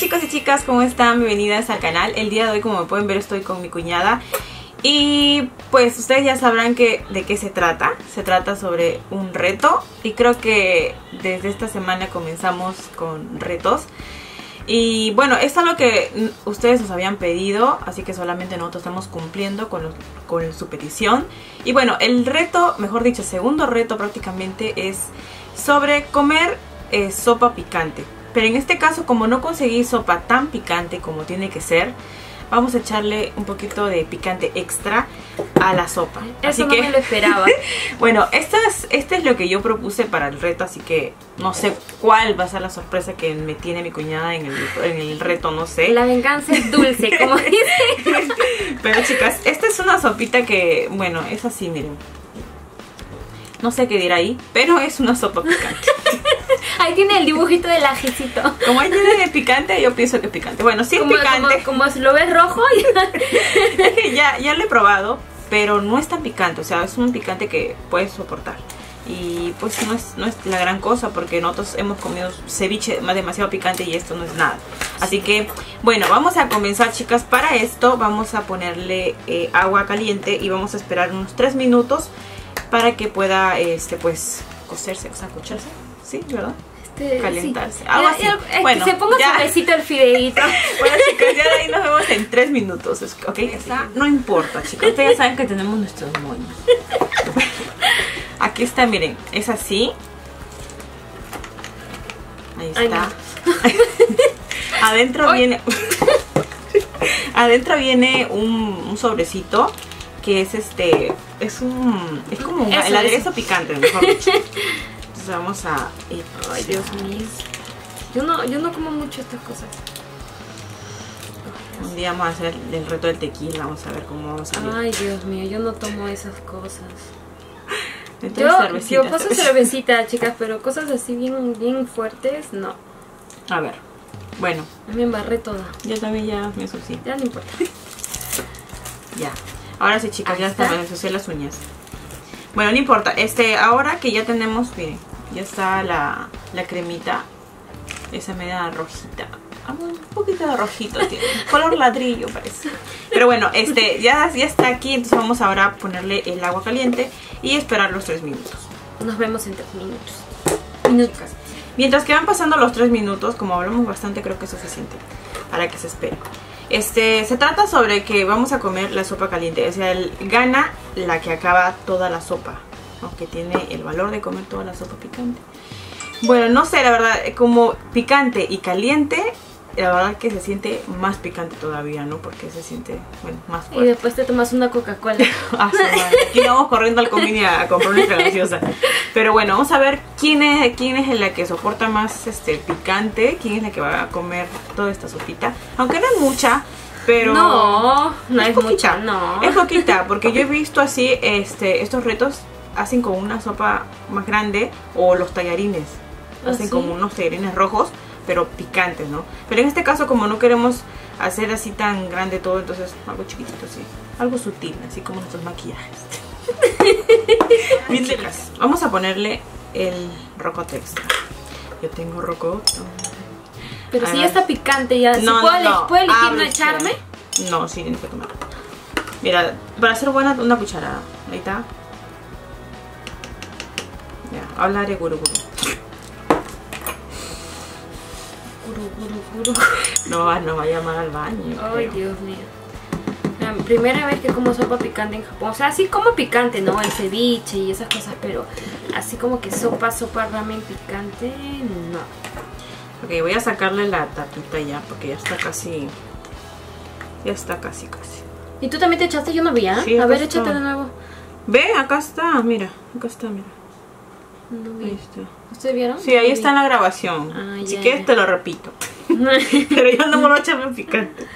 chicos y chicas, ¿cómo están? Bienvenidas al canal. El día de hoy, como pueden ver, estoy con mi cuñada. Y pues ustedes ya sabrán que, de qué se trata. Se trata sobre un reto. Y creo que desde esta semana comenzamos con retos. Y bueno, es algo que ustedes nos habían pedido, así que solamente nosotros estamos cumpliendo con, con su petición. Y bueno, el reto, mejor dicho, segundo reto prácticamente es sobre comer eh, sopa picante. Pero en este caso, como no conseguí sopa tan picante como tiene que ser, vamos a echarle un poquito de picante extra a la sopa. Eso así no que, me lo esperaba. bueno, esto es, este es lo que yo propuse para el reto, así que no sé cuál va a ser la sorpresa que me tiene mi cuñada en el, en el reto, no sé. La venganza es dulce, como dice. Pero chicas, esta es una sopita que, bueno, es así, miren. No sé qué dirá ahí, pero es una sopa picante. Ahí tiene el dibujito del ajicito. Como ahí tiene de picante, yo pienso que es picante. Bueno, sí es Como, picante. como, como lo ves rojo. ya, ya lo he probado, pero no es tan picante. O sea, es un picante que puedes soportar. Y pues no es, no es la gran cosa porque nosotros hemos comido ceviche más demasiado picante y esto no es nada. Así que, bueno, vamos a comenzar chicas. Para esto vamos a ponerle eh, agua caliente y vamos a esperar unos 3 minutos para que pueda, este, pues, cocerse, o sea, cocharse. ¿Sí? ¿Verdad? Este, Calentarse. sí. Algo así. eh, Bueno, que se ponga suavecito el fideito. Bueno chicas, ya de ahí nos vemos en 3 minutos, ¿ok? No importa chicos, ustedes ya saben que tenemos nuestros moños. Aquí está, miren, es así. Ahí Ay, está. Adentro viene... Adentro viene un, un sobrecito que es este... Es un... Es como un, Eso, el aderezo eso. picante, mejor dicho. Vamos a... ir- Ay, Dios mío. Yo no, yo no como mucho estas cosas. Un día vamos a hacer el reto del tequila, vamos a ver cómo vamos a salir. Ay, Dios mío, yo no tomo esas cosas. Entonces, Yo, cervecita, yo paso cervecita. cervecita, chicas, pero cosas así bien, bien fuertes, no. A ver, bueno, Me embarré toda. yo también ya me ensucié. Ya no importa. Ya. Ahora sí, chicas, Ahí ya está, está. me ensucié las uñas. Bueno, no importa. Este, ahora que ya tenemos, miren, ya está la, la cremita. Esa media rojita. Ah, Un poquito de rojito tiene. Color ladrillo parece. Pero bueno, este, ya, ya está aquí. Entonces vamos ahora a ponerle el agua caliente y esperar los 3 minutos. Nos vemos en tres minutos. Minutos. Mientras que van pasando los 3 minutos, como hablamos bastante, creo que es suficiente para que se espere. Este, se trata sobre que vamos a comer la sopa caliente. O sea, el- gana la que acaba toda la sopa. ¿No? Que tiene el valor de comer toda la sopa picante. Bueno, no sé, la verdad, como picante y caliente, la verdad que se siente más picante todavía, ¿no? Porque se siente, bueno, más Y fuerte. después te tomas una Coca-Cola. Ah. Aquí vamos corriendo al convini a, comprar una gaseosa. Pero bueno, vamos a ver quién es, quién es la que soporta más este picante, quién es la que va a comer toda esta sopita. Aunque no es mucha, pero no, no es, poquita. mucha, no. Es poquita, porque yo he visto así este estos retos hacen con una sopa más grande o los tallarines. ¿Ah, Hacen sí? como unos tallarines rojos, pero picantes, ¿no? Pero en este caso como no queremos hacer así tan grande todo, entonces algo chiquitito así, algo sutil, así como nuestros maquillajes. Bien vamos a ponerle el rocoto extra. Yo tengo rocoto. Pero si ya está picante, ya. No, puedo, no. ¿puedo elegir no echarme? No, sí, tienes que tomar. Mira, para ser buena, una cucharada. Ahí está. Hablaré guru guru. Guru. No, no va a llamar al baño. Ay, creo. Dios mío. La primera vez que como sopa picante en Japón. O sea, así como picante, ¿no? El ceviche y esas cosas, pero así como que sopa, sopa ramen picante, no. Ok, voy a sacarle la tapita ya, porque ya está casi. Ya está casi, casi. ¿Y tú también te echaste? Yo no vi, ¿ah? Sí, A ver, está. échate de nuevo. Ve, acá está, mira. Acá está, mira. No vi. ¿Ustedes vieron? Sí, ahí No está en la grabación. Ah, si ya, quieres ya. te lo repito. vi. Pero yo no me voy a echarme picante.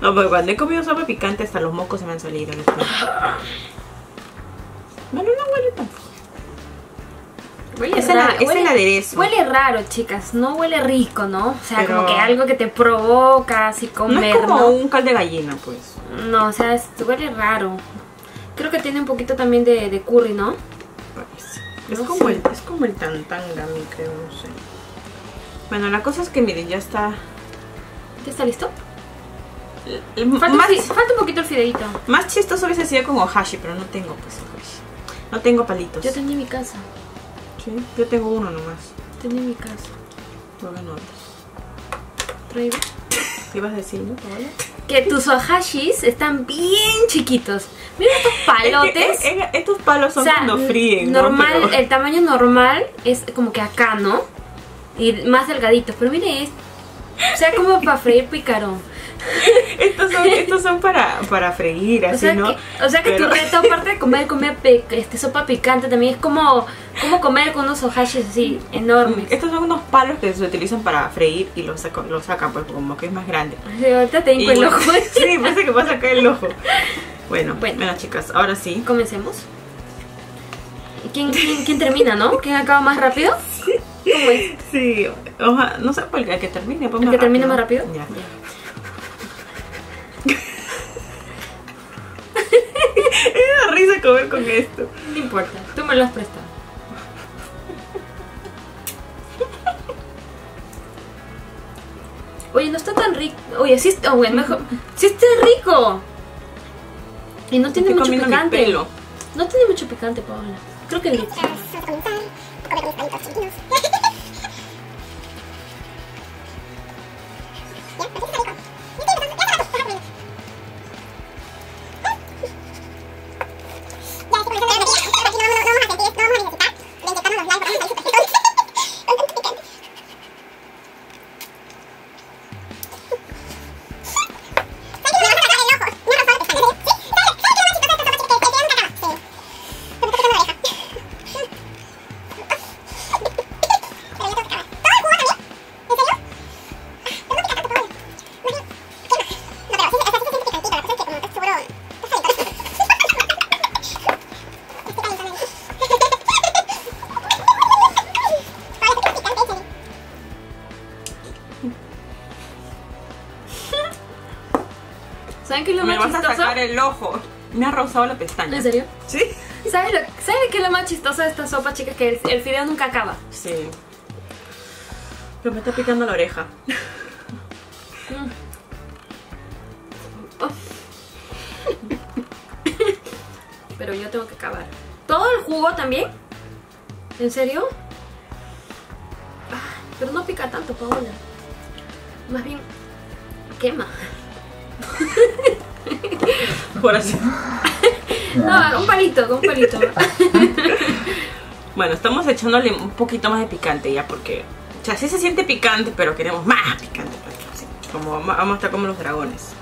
No, porque cuando he comido sopa picante hasta los mocos se me han salido. Bueno, no huele tan. Huele Es el- raro, es el huele- aderezo. Huele raro, chicas. No huele rico, ¿no? O sea, Pero- como que algo que te provoca así No comer, es como ¿no? un cal de gallina, pues. No, o sea, es- huele raro. Creo que tiene un poquito también de, de curry, ¿no? Es No como, sé. el, es como el tantangami, creo, no sé. Bueno, la cosa es que miren, ya está ¿Ya está listo? El- Falta, más, un fi- falta un poquito el fideito. más chistoso hubiese sido con ohashi, pero no tengo pues ohashi. No tengo palitos. Yo tenía en mi casa. Sí, yo tengo uno nomás. Tenía en mi casa. Bueno, otros. Traigo. ¿Qué ibas a decir, no, Paola? Que tus ohashis están bien chiquitos. Mira estos palotes. Es que, estos palos son O sea, cuando fríen, ¿no? normal, Pero- el tamaño normal es como que acá, ¿no? Y más delgaditos. Pero mire, es, o sea, como para freír picarón. estos son, estos son para, para freír, así, O sea, ¿no? que, o sea que Pero- tu reto, aparte de comer, comer este, sopa picante, también es como, como comer con unos ohashis así, enormes. Estos son unos palos que se utilizan para freír y los, saco- los sacan, pues como que es más grande. Ay, ahorita te hinco el ojo. sí, parece que va a sacar el ojo. Bueno, Bueno. bueno, chicas, ahora sí. Comencemos. ¿Quién, quién, quién termina, no? ¿Quién acaba más rápido? ¿Cómo es? Sí, oja, no sé por el que termine. pues ¿El que termine más rápido? Ya. Me risa comer con esto. No importa, tú me lo has prestado. Oye, no está tan rico. Oye, sí está, oye, mejor. Sí está rico. Y no tiene mucho picante. pelo. No tiene mucho picante, Paola. Creo que el qué es lo Me más vas a sacar el ojo. Me ha rozado la pestaña. ¿En serio? Sí. ¿Saben lo, ¿saben qué es lo más chistoso de esta sopa, chicas? Que el, el fideo nunca acaba. Sí. Pero me está picando la oreja. Pero yo tengo que acabar. ¿Todo el jugo también? ¿En serio? Ah, pero no pica tanto, Paola. Más bien, quema. Por así. No, un palito, un palito. Bueno, estamos echándole un poquito más de picante ya porque... O sea, sí se siente picante, pero queremos más picante. pues. Como vamos vamos a estar como los dragones.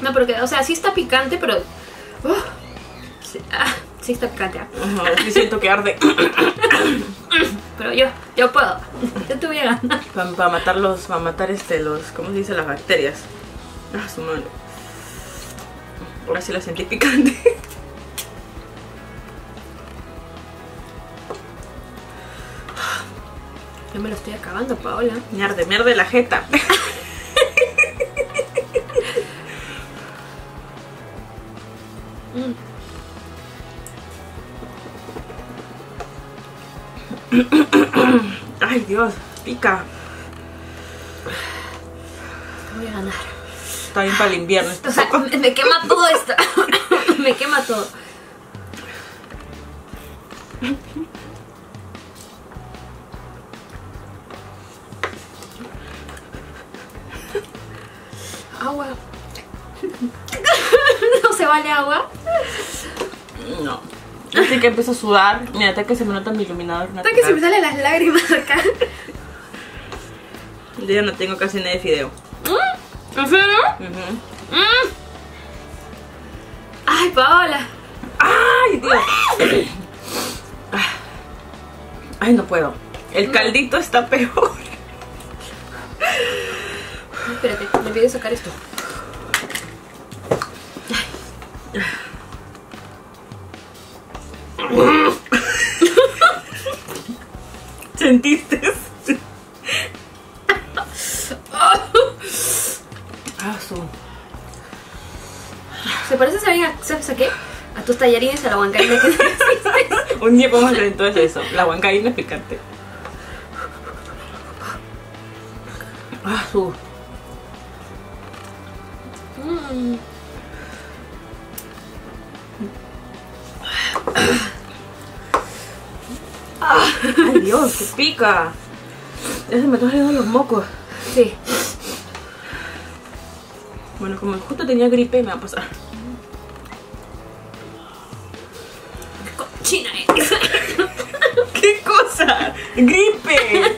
No, porque, o sea, sí está picante, pero. ¡Uf! sí, ah, sí está picante, ah. Sí siento que arde. pero yo, yo puedo. Yo te voy a ganar. Para matar los, para matar este, los, ¿cómo se dice? Las bacterias. Ah, su mano. Ahora sí la sentí picante. Yo me lo estoy acabando, Paola. Me arde la jeta. Ay, Dios, pica. Voy a ganar. Está bien para el invierno. O sea, me, me quema todo esto. me quema todo. Agua. no se vale agua. Así que empiezo a sudar. Mira, hasta que se me nota mi iluminador Hasta que se me salen las lágrimas acá. Yo ya no tengo casi nada de fideo. ¿Mm? ¿En serio? Mm. Ay, Paola. ¡Ay, Dios! Ay, no puedo. El caldito está peor. Espérate, me olvidé sacar esto. Tallarines a la huancaína que. Un día podemos hacer entonces eso. La huancaína es picante. Ah, su. Mm. Ay, Dios, que pica. Ya se me están saliendo los mocos. Sí. Bueno, como justo tenía gripe, me va a pasar. ¡Gripe!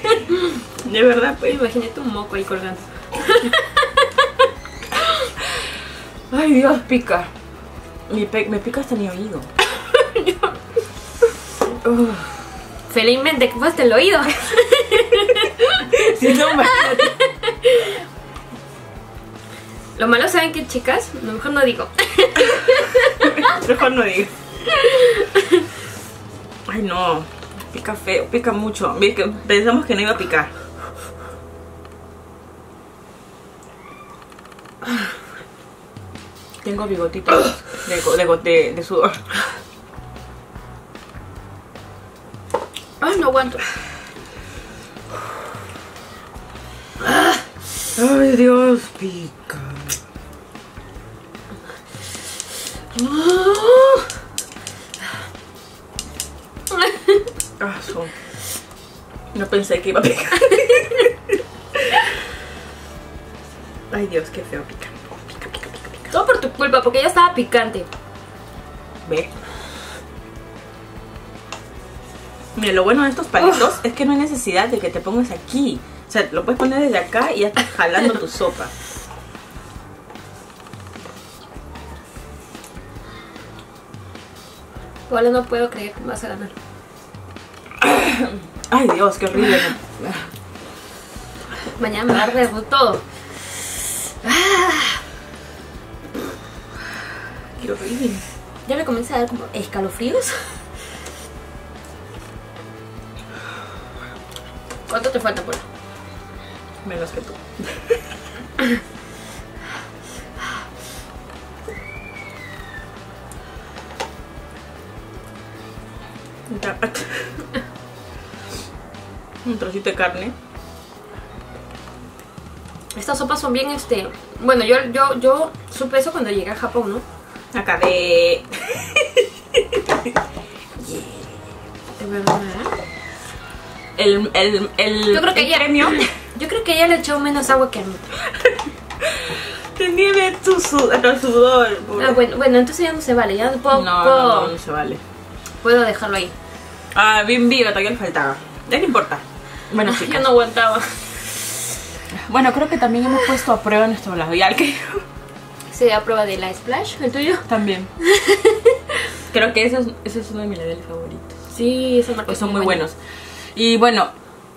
De verdad, pues. Imagínate un moco ahí colgando. Ay, Dios, pica. Me, pe- me pica hasta mi oído. Felizmente que fue hasta el oído. Si no. Lo malo, ¿saben qué, chicas? Lo mejor no digo. Mejor no digas. Ay, no. Pica feo, pica mucho. Pensamos que no iba a picar. Tengo bigotitos de, de, go- de, de sudor. Ay, no aguanto. Ay, Dios, pica. Ah. No pensé que iba a picar. Ay, Dios, qué feo pica. Pica, pica, pica, pica. Todo por tu culpa, porque ya estaba picante. Ve. Mira, lo bueno de estos palitos es que no hay necesidad de que te pongas aquí. O sea, lo puedes poner desde acá y ya estás jalando tu sopa. Ahora no puedo creer que me vas a ganar. Ay, Dios, qué horrible. Mañana me va a arder todo. Qué horrible. Ya me comienza a dar como escalofríos. ¿Cuánto te falta, por? Menos que tú. Un trocito de carne. Estas sopas son bien, este... Bueno, yo, yo, yo supe eso cuando llegué a Japón, ¿no? De. De verdad. El, el, el, Yo creo que el ella... premio. Yo creo que ella le echó menos agua que a mí. Te nieve tu sudor. Tu sudor. Ah, bueno, bueno, entonces ya no se vale. Ya puedo, no, puedo, no, no, no se vale. puedo dejarlo ahí. Ah, bien viva, todavía le faltaba. Ya no importa. Bueno, Yo chicas. no aguantaba. Bueno, creo que también hemos puesto a prueba nuestro labial. Que Se da prueba de la Splash, el tuyo. también. creo que ese es, ese es uno de mis labiales favoritos. Sí, esa marca Pues es son muy buena. buenos. Y bueno,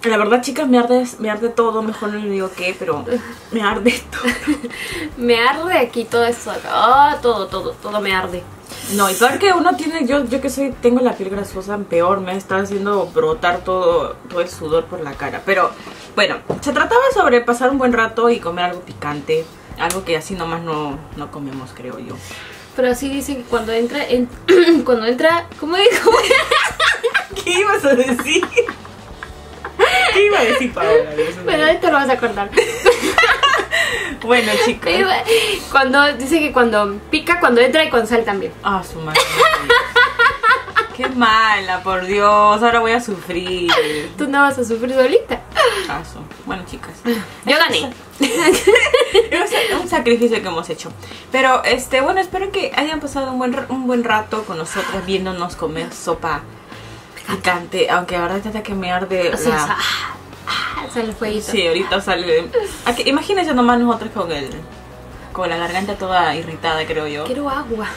la verdad, chicas, me arde, me arde todo. Mejor no les digo qué, pero me arde todo. Me arde aquí todo esto acá. Ah, todo, todo, todo me arde. No, y peor que uno tiene, yo, yo que soy, tengo la piel grasosa, peor, me está haciendo brotar todo, todo el sudor por la cara. Pero bueno, se trataba sobre pasar un buen rato y comer algo picante. Algo que así nomás no, no comemos, creo yo. Pero así dicen que cuando entra, en, cuando entra, ¿cómo es? ¿Qué ibas a decir? ¿Qué iba a decir Paola? Bueno, ahorita lo vas a acordar. Bueno, chicas. Cuando dice que cuando pica, cuando entra y cuando sale también. Ah, su madre. Qué mala, por Dios. Ahora voy a sufrir. Tú no vas a sufrir solita. Su- Bueno, chicas. Yo gané. Es un sacrificio que hemos hecho. Pero, este, bueno, espero que hayan pasado un buen, un buen rato con nosotras viéndonos comer sopa picante. Aunque ahora está que me arde la... ah, ah, sale el fueguito. Sí, ahorita sale... Ah, Imagínense nomás nosotros con el... Con la garganta toda irritada, creo yo. Quiero agua.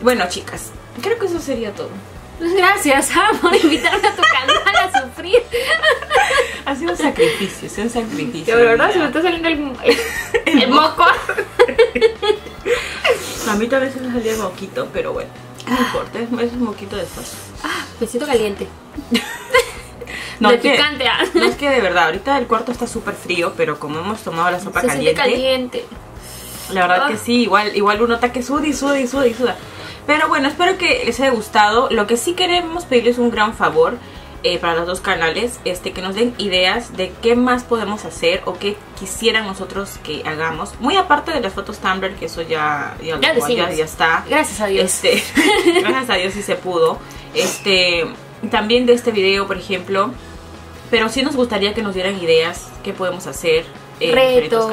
Bueno, chicas, creo que eso sería todo. Gracias ah, por invitarme a tu canal a sufrir. Ha sido un sacrificio, es un sacrificio. De verdad, se me está saliendo el, el, el moco. A mí tal vez se me salía el moquito, pero bueno, no importa, es, un moquito después. Me siento caliente. No, de es que- picante. ah. No es que de verdad, ahorita el cuarto está súper frío, pero como hemos tomado la sopa Se caliente, caliente. La verdad Ah. que sí, igual, igual uno está que suda y suda y suda y suda. Pero bueno, espero que les haya gustado. Lo que sí queremos pedirles un gran favor eh, para los dos canales, este, que nos den ideas de qué más podemos hacer o qué quisieran nosotros que hagamos. Muy aparte de las fotos Tumblr, que eso ya, ya, Ya ya, decimos. ya está. Gracias a Dios. Este, gracias a Dios sí se pudo. Este, también de este video, por ejemplo. Pero sí nos gustaría que nos dieran ideas, qué podemos hacer. eh, retos,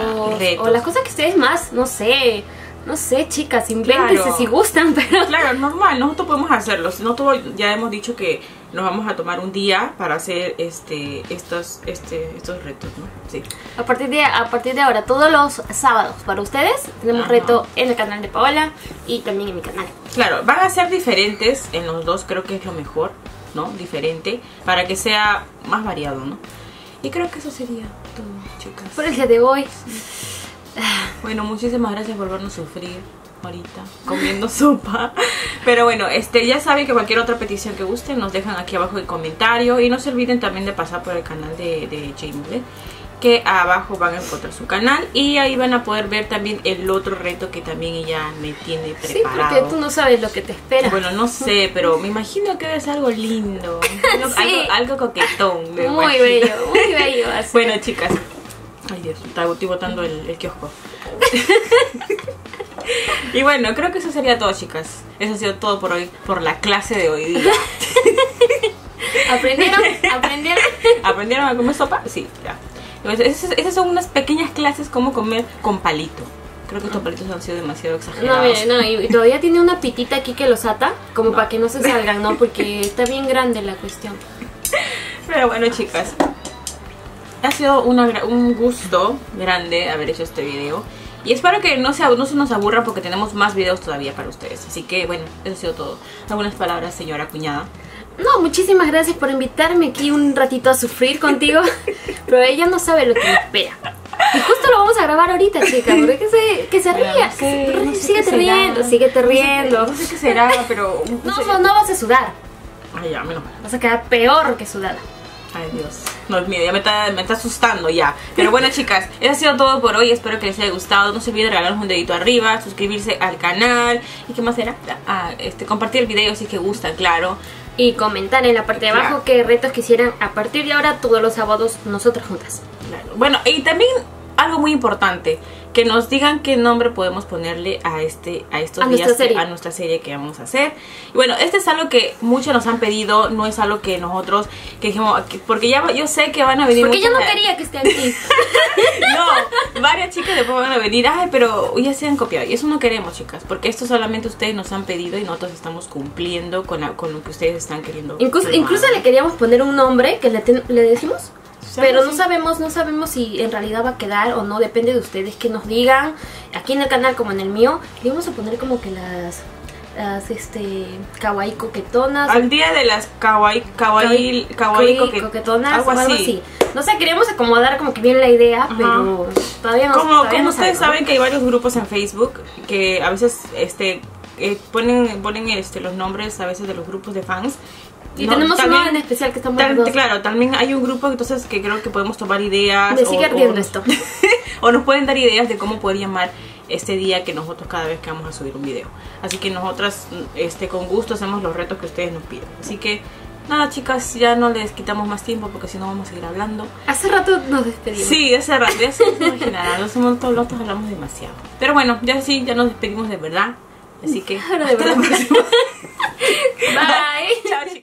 o las cosas que ustedes más, no sé, no sé, chicas, invéntense Claro. si gustan, pero Claro, normal, nosotros podemos hacerlo. Si no todo, ya hemos dicho que nos vamos a tomar un día para hacer este estos este estos retos, ¿no? Sí. a partir de a partir de ahora todos los sábados para ustedes tenemos Ajá. reto en el canal de Paola y también en mi canal. Claro, van a ser diferentes en los dos, creo que es lo mejor, ¿no? Diferente para que sea más variado, ¿no? Y creo que eso sería todo, chicas. Por el día de hoy, Bueno, muchísimas gracias por vernos sufrir ahorita comiendo sopa. Pero bueno, este ya saben que cualquier otra petición que gusten nos dejan aquí abajo el comentario y no se olviden también de pasar por el canal de, de que abajo van a encontrar su canal y ahí van a poder ver también el otro reto que también ella me tiene sí, preparado. porque tú no sabes lo que te espera. Bueno, no sé, pero me imagino que ser algo lindo, algo, Sí. algo, algo coquetón. me muy imagino. bello, muy bello. así. Bueno, chicas. Ay, Dios, está- estoy botando el, el kiosco. y bueno, creo que eso sería todo, chicas. Eso ha sido todo por hoy, por la clase de hoy día. aprendieron, aprendieron. ¿Aprendieron a comer sopa? Sí, ya. Esas, esas son unas pequeñas clases como comer con palito. Creo que estos palitos han sido demasiado No, exagerados. mire, no, y todavía tiene una pitita aquí que los ata, como para que no se salgan, ¿no? Porque está bien grande la cuestión. Pero bueno, chicas. Ha sido una un gusto grande haber hecho este video. Y espero que no se, no se nos aburra porque tenemos más videos todavía para ustedes. Así que bueno, eso ha sido todo. Algunas palabras, señora cuñada. No, muchísimas gracias por invitarme aquí un ratito a sufrir contigo. Pero ella no sabe lo que me espera. Y justo lo vamos a grabar ahorita, chica. Porque que se, que se ría. sé, no sé síguete será. riendo, síguete riendo. No sé qué será, pero... No, no, no vas a sudar. Ay, ya, menos mal. Vas a quedar peor que sudada. Ay, Dios. No, mira, ya me está, me está asustando ya. Pero bueno, chicas, eso ha sido todo por hoy. Espero que les haya gustado. No se olviden de regalarnos un dedito arriba, suscribirse al canal. ¿Y qué más era? Ah, este, compartir el video si es que gusta, claro. Y comentar en la parte de abajo Claro. qué retos quisieran a partir de ahora todos los sábados nosotras juntas. Claro. Bueno, y también algo muy importante, que nos digan qué nombre podemos ponerle a este a estos A días nuestra que- serie. a nuestra serie que vamos a hacer. Y bueno, este es algo que muchos nos han pedido, no es algo que nosotros que dijimos que- porque ya yo sé que van a venir Porque yo no quería que esté aquí. No, varias chicas después van a venir, ay, pero ya se han copiado. Y eso no queremos, chicas, porque esto solamente ustedes nos han pedido y nosotros estamos cumpliendo con, la- con lo que ustedes están queriendo. Incluso, incluso le queríamos poner un nombre que le, ten- le decimos. Pero no sabemos, no sabemos si en realidad va a quedar o no, depende de ustedes que nos digan. Aquí en el canal como en el mío, le vamos a poner como que las, las este, kawaii coquetonas. Al día de las kawaii, kawaii, kawaii, kawaii coque- coquetonas algo o algo así. así. No sé, queríamos acomodar como que bien la idea, pero todavía no Como, todavía como no ustedes saben que hay varios grupos en Facebook que a veces este eh, ponen ponen este los nombres a veces de los grupos de fans. Y No, tenemos también- uno en especial que estamos dos. Claro, también hay un grupo entonces que creo que podemos tomar ideas. Me sigue ardiendo esto. o nos pueden dar ideas de cómo poder llamar este día que nosotros cada vez que vamos a subir un video. Así que nosotras este con gusto hacemos los retos que ustedes nos piden. Así que nada chicas, ya no les quitamos más tiempo porque si no vamos a seguir hablando. Hace rato nos despedimos. Sí, ese rato, ya se imaginarán, los nosotros hablamos demasiado. Pero bueno, ya sí, ya nos despedimos de verdad. Así que Ahora de hasta la verdad. próxima.